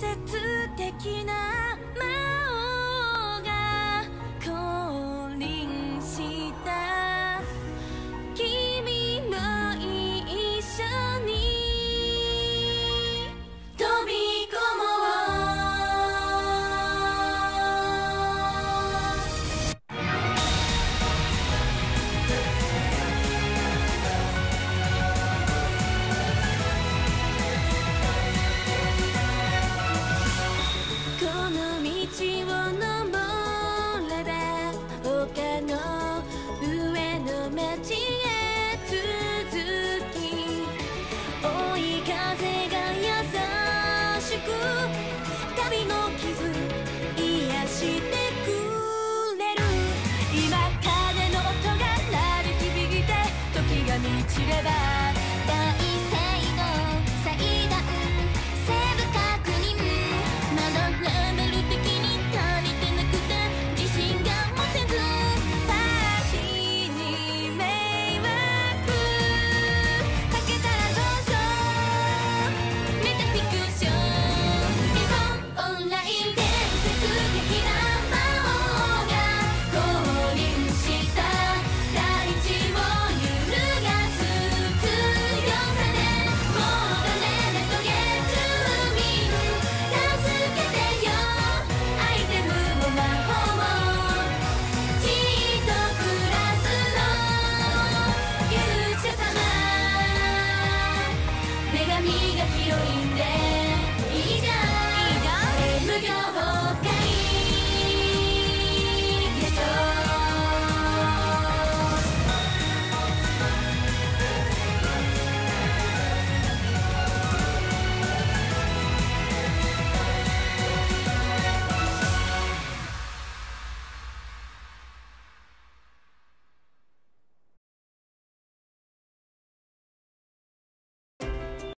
接的な 지뢰다. healing.